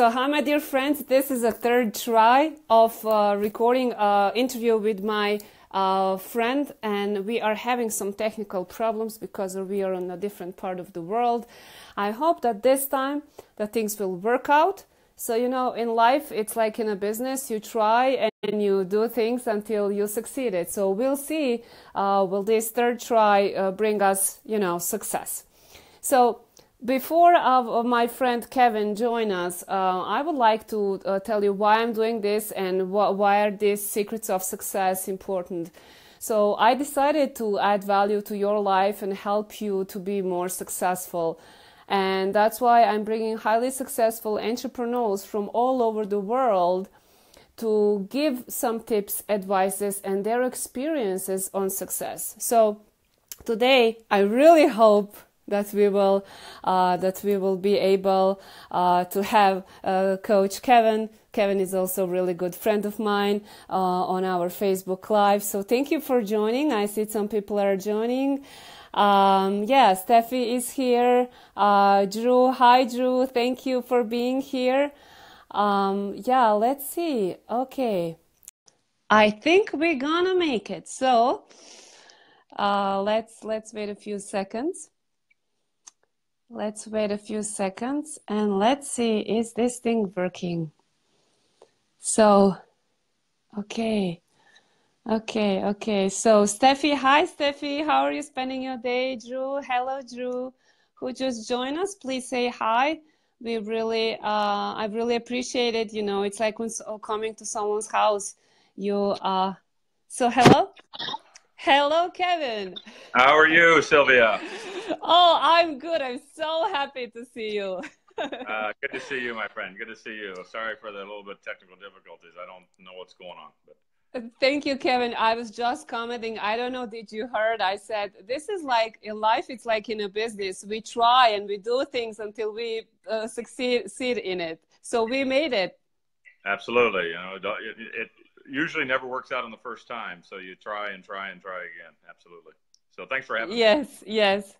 So, hi, my dear friends. This is a third try of uh, recording an interview with my uh, friend, and we are having some technical problems because we are in a different part of the world. I hope that this time the things will work out. So, you know, in life, it's like in a business, you try and you do things until you succeeded. So, we'll see uh, will this third try uh, bring us, you know, success. So, before uh, my friend Kevin join us, uh, I would like to uh, tell you why I'm doing this and wh- why are these secrets of success important. So I decided to add value to your life and help you to be more successful. And that's why I'm bringing highly successful entrepreneurs from all over the world to give some tips, advices, and their experiences on success. So today, I really hope that we will uh, that we will be able uh, to have uh, Coach Kevin. Kevin is also a really good friend of mine uh, on our Facebook Live. So thank you for joining. I see some people are joining. Um, yeah, Steffi is here. Uh, Drew, hi Drew. Thank you for being here. Um, yeah, let's see. Okay. I think we're gonna make it. So uh, let's let's wait a few seconds. Let's wait a few seconds and let's see, is this thing working? So, okay. Okay, okay. So, Steffi, hi, Steffi. How are you spending your day? Drew, hello, Drew, who just joined us. Please say hi. We really, uh, I really appreciate it. You know, it's like when so, coming to someone's house, you, uh, so hello. Hello, Kevin. How are you, Silvija? Oh, I'm good. I'm so happy to see you. uh, good to see you, my friend. Good to see you. Sorry for the little bit technical difficulties. I don't know what's going on, but. Thank you, Kevin. I was just commenting. I don't know, did you heard? I said, this is like in life, it's like in a business. We try and we do things until we uh, succeed in it. So we made it. Absolutely. You know, it, it, usually never works out on the first time. So you try and try and try again. Absolutely. So thanks for having yes, me. Yes, yes.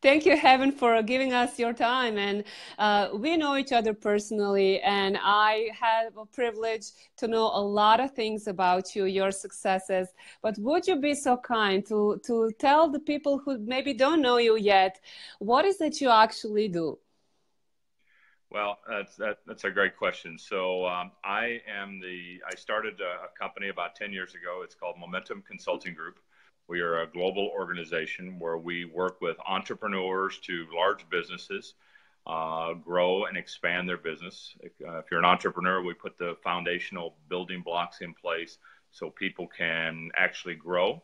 Thank you, Kevin, for giving us your time. And uh, we know each other personally, and I have a privilege to know a lot of things about you, your successes. But would you be so kind to, to tell the people who maybe don't know you yet, what is it you actually do? Well, that's that, that's a great question. So um, I am the I started a, a, company about ten years ago. It's called Momentum Consulting Group. We are a global organization where we work with entrepreneurs to large businesses uh, grow and expand their business. If, uh, if, you're an entrepreneur, we put the foundational building blocks in place so people can actually grow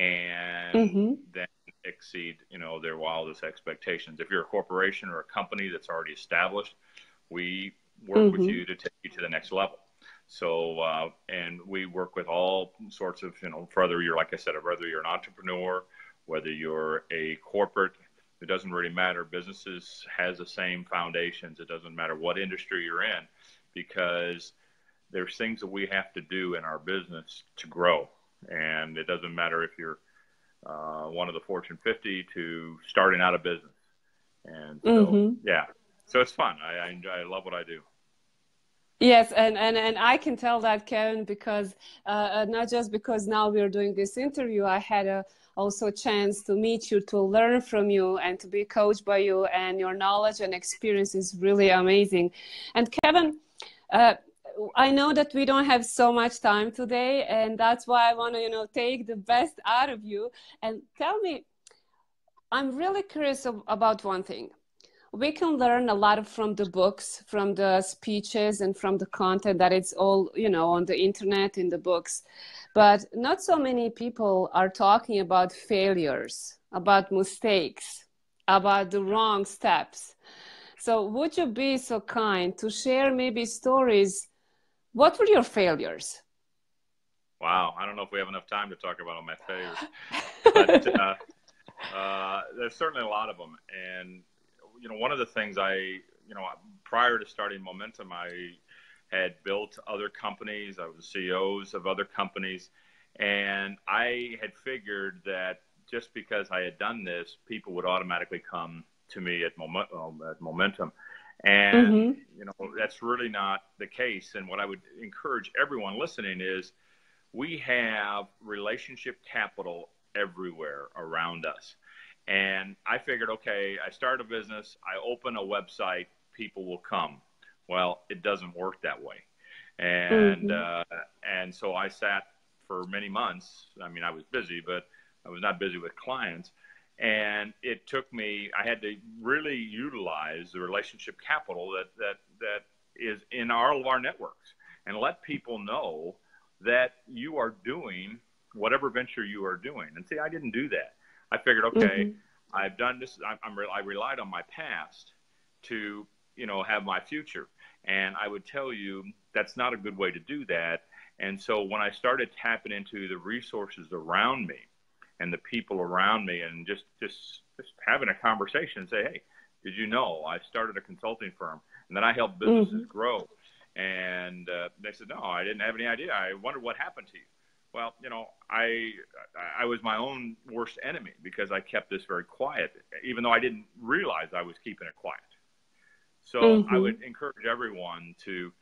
and mm-hmm. then exceed you know their wildest expectations. If you're a corporation or a company that's already established, we work mm-hmm. with you to take you to the next level. So uh, and we work with all sorts of you know whether you're like I said whether you're an entrepreneur, whether you're a corporate, it doesn't really matter. Businesses has the same foundations. It doesn't matter what industry you're in because there's things that we have to do in our business to grow and it doesn't matter if you're uh, one of the Fortune 50 to starting out a business. And so, mm-hmm. yeah, so it's fun. I, I, enjoy, I love what I do. Yes, and, and, and I can tell that, Kevin, because uh, uh not just because now we're doing this interview, I had a also a chance to meet you, to learn from you, and to be coached by you, and your knowledge and experience is really amazing. And Kevin, uh, I know that we don't have so much time today, and that's why I want to, you know, take the best out of you and tell me. I'm really curious about one thing. We can learn a lot from the books, from the speeches, and from the content that it's all, you know, on the internet in the books. But not so many people are talking about failures, about mistakes, about the wrong steps. So, would you be so kind to share maybe stories what were your failures? Wow, I don't know if we have enough time to talk about all my failures, but uh, uh, there's certainly a lot of them. And you know, one of the things I, you know, prior to starting Momentum, I had built other companies. I was CEOs of other companies, and I had figured that just because I had done this, people would automatically come to me at, moment, um, at Momentum. And, mm-hmm. you know, that's really not the case. And what I would encourage everyone listening is we have relationship capital everywhere around us. And I figured, okay, I start a business, I open a website, people will come. Well, it doesn't work that way. And, mm-hmm. uh, and so I sat for many months. I mean, I was busy, but I was not busy with clients and it took me i had to really utilize the relationship capital that that that is in all of our networks and let people know that you are doing whatever venture you are doing. And see i didn't do that. I figured okay mm-hmm. i've done this I'm, I'm i relied on my past to you know have my future. And i would tell you that's not a good way to do that. And so when i started tapping into the resources around me and the people around me and just just just having a conversation and say hey did you know i started a consulting firm and then i help businesses mm-hmm. grow and uh, they said no i didn't have any idea i wondered what happened to you well you know i i was my own worst enemy because i kept this very quiet even though i didn't realize i was keeping it quiet so mm-hmm. i would encourage everyone to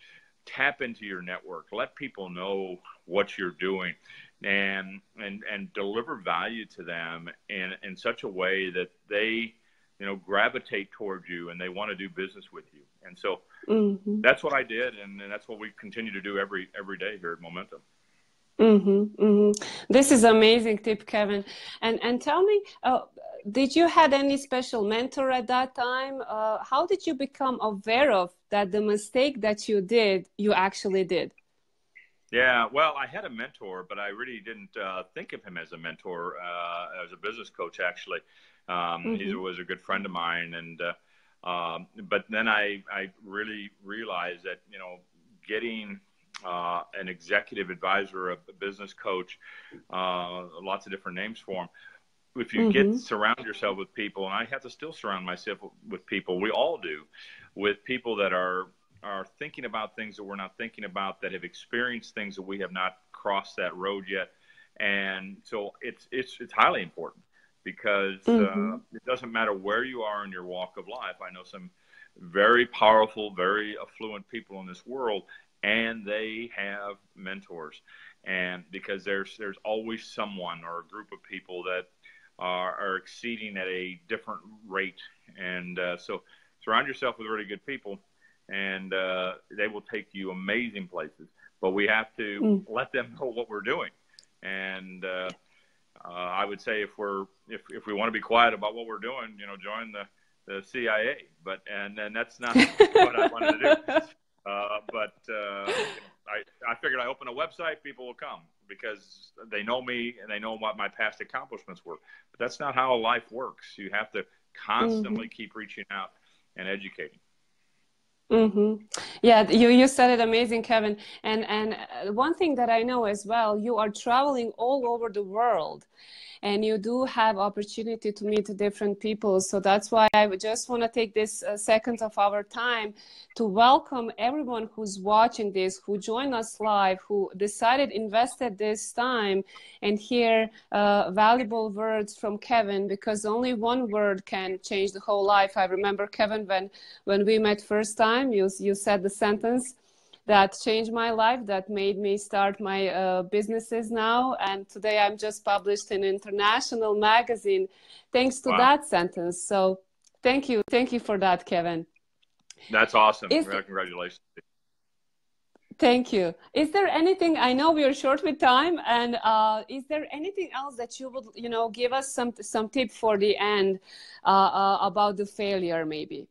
tap into your network. Let people know what you're doing and and and deliver value to them in in such a way that they you know gravitate towards you and they want to do business with you. And so mm-hmm. that's what i did and, and, that's what we continue to do every every day here at momentum mm-hmm, mm-hmm. this is amazing tip kevin and and tell me uh, did you had any special mentor at that time uh, how did you become aware of that the mistake that you did you actually did yeah, well, I had a mentor, but I really didn't uh, think of him as a mentor, uh, as a business coach. Actually, um, mm-hmm. he was a good friend of mine, and uh, um, but then I I really realized that you know getting uh, an executive advisor, a business coach, uh, lots of different names for him. If you mm-hmm. get surround yourself with people, and I have to still surround myself with people, we all do, with people that are are thinking about things that we're not thinking about, that have experienced things that we have not crossed that road yet. And so it's it's it's highly important because uh, mm-hmm. uh, it doesn't matter where you are in your walk of life. I know some very powerful, very affluent people in this world, and they have mentors. And because there's there's always someone or a group of people that are, are exceeding at a different rate, and uh, so surround yourself with really good people and uh, they will take you amazing places. But we have to mm. let them know what we're doing. And uh, uh, I would say if we're if, if we want to be quiet about what we're doing, you know, join the, the CIA. But and and that's not what I wanted to do. Uh, uh, I I figured I open a website, people will come because they know me and they know what my past accomplishments were. But that's not how life works. You have to constantly mm-hmm. keep reaching out and educating. Mm-hmm. Yeah, you, you said it amazing, Kevin. And and uh, one thing that I know as well, you are traveling all over the world and you do have opportunity to meet different people. So that's why i just want to take this uh, second of our time to welcome everyone who's watching this who joined us live who decided invested this time and hear uh, valuable words from kevin because only one word can change the whole life. I remember kevin when when we met first time you you said the sentence that changed my life, that made me start my uh, businesses now. And today I'm just published in international magazine thanks to wow. that sentence. So thank you. Thank you for that, Kevin. That's awesome. Is, Congratulations. Thank you. Is there anything? I know we are short with time, and uh, is there anything else that you would, you know, give us some some tip for the end uh, uh, about the failure, maybe?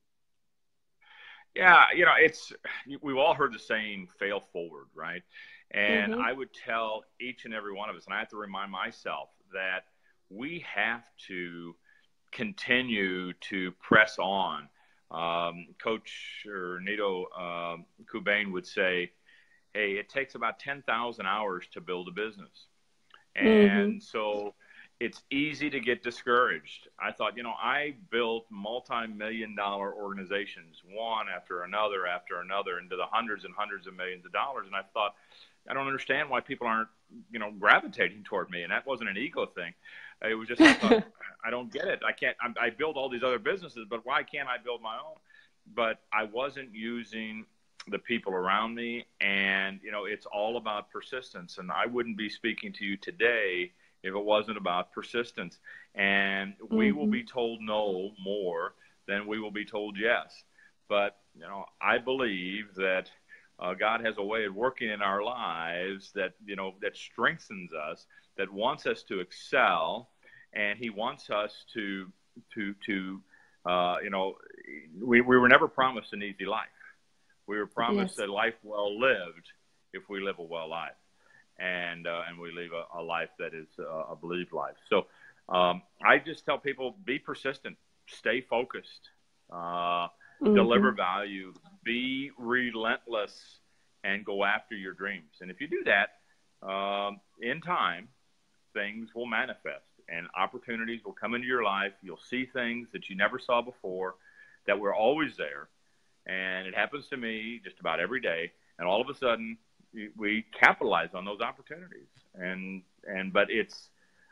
Yeah, you know, it's we've all heard the saying "fail forward," right? And mm-hmm. I would tell each and every one of us, and I have to remind myself that we have to continue to press on. Um, Coach or Nito Kubain would say, "Hey, it takes about ten thousand hours to build a business," mm-hmm. and mm-hmm. so it's easy to get discouraged. I thought, you know, I built multi-million dollar organizations, one after another after another, into the hundreds and hundreds of millions of dollars, and I thought, I don't understand why people aren't, you know, gravitating toward me. And that wasn't an ego thing. It was just I, thought, I don't get it. I can't. I, I build all these other businesses, but why can't I build my own? But I wasn't using the people around me, and you know, it's all about persistence. And I wouldn't be speaking to you today if it wasn't about persistence. And we mm-hmm. will be told no more than we will be told yes. But you know, I believe that uh, God has a way of working in our lives that you know that strengthens us, that wants us to excel, and He wants us to to to uh, you know we, we were never promised an easy life. We were promised yes. a life well lived if we live a well life, and uh, and we live a, a, life that is a believed life. So um, I just tell people be persistent, stay focused. Uh, mm-hmm. deliver value, be relentless, and go after your dreams. And if you do that, um, in time, things will manifest and opportunities will come into your life. You'll see things that you never saw before that were always there. And it happens to me just about every day. And all of a sudden, we capitalize on those opportunities. And, and, but it's,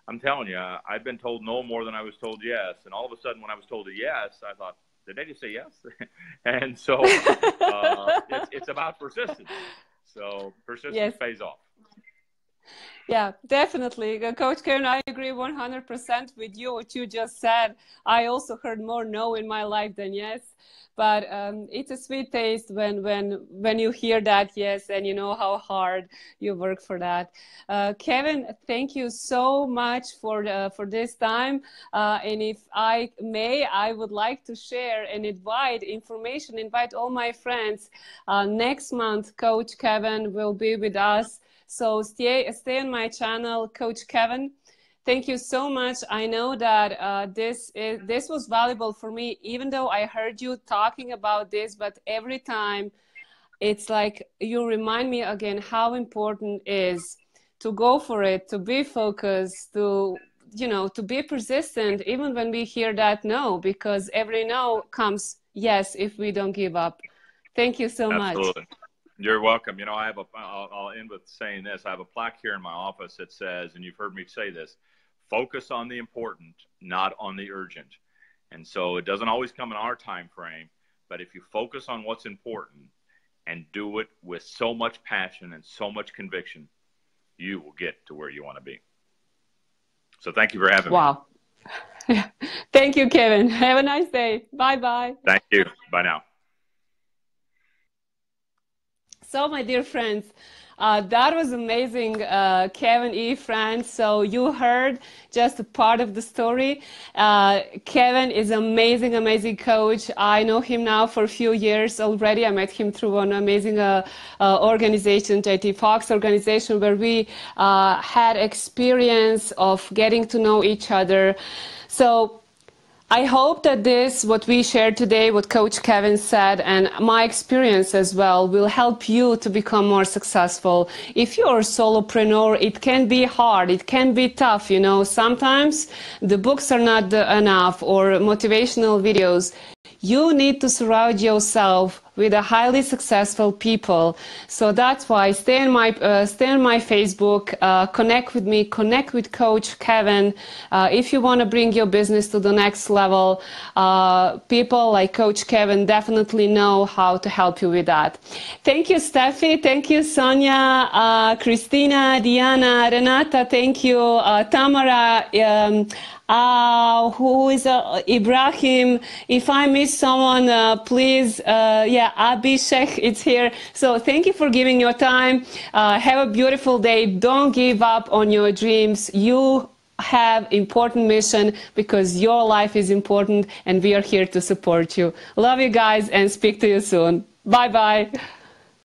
I'm telling you, I've been told no more than I was told yes. And all of a sudden, when I was told a yes, I thought, did they just say yes? and so uh, it's, it's, about persistence. So persistence yes. pays off. Yeah, definitely. Uh, Coach Kevin, I agree 100% with you, what you just said. I also heard more no in my life than yes but um, it's a sweet taste when when when you hear that yes and you know how hard you work for that uh, kevin thank you so much for uh, for this time uh, and if i may i would like to share and invite information invite all my friends uh, next month coach kevin will be with us so stay stay on my channel coach kevin Thank you so much. I know that uh, this is, this was valuable for me, even though I heard you talking about this. But every time, it's like you remind me again how important is to go for it, to be focused, to you know, to be persistent, even when we hear that no, because every no comes yes if we don't give up. Thank you so Absolutely. much. You're welcome. You know, I have a. I'll, I'll end with saying this. I have a plaque here in my office that says, and you've heard me say this focus on the important, not on the urgent. And so it doesn't always come in our time frame, but if you focus on what's important and do it with so much passion and so much conviction, you will get to where you want to be. So thank you for having wow. me. Wow. thank you, Kevin. Have a nice day. Bye bye. Thank you. Bye now. So, my dear friends, uh, that was amazing, uh, Kevin E. France. So you heard just a part of the story. Uh, Kevin is amazing, amazing coach. I know him now for a few years already. I met him through an amazing uh, uh, organization, JT Foxx organization, where we uh, had experience of getting to know each other. So I hope that this, what we shared today, what Coach Kevin said, and my experience as well, will help you to become more successful. If you're a solopreneur, it can be hard, it can be tough, you know. Sometimes the books are not enough or motivational videos. You need to surround yourself with a highly successful people. So that's why stay in my uh, stay on my Facebook, uh, connect with me, connect with Coach Kevin. Uh, if you want to bring your business to the next level, uh, people like Coach Kevin definitely know how to help you with that. Thank you, Steffi. Thank you, Sonia, uh, Christina, Diana, Renata. Thank you, uh, Tamara. Um, uh, who is uh, Ibrahim. If I miss someone, uh, please, uh, yeah, Abhishek, it's here. So thank you for giving your time. Uh, have a beautiful day. Don't give up on your dreams. You have important mission because your life is important and we are here to support you. Love you guys and speak to you soon. Bye bye.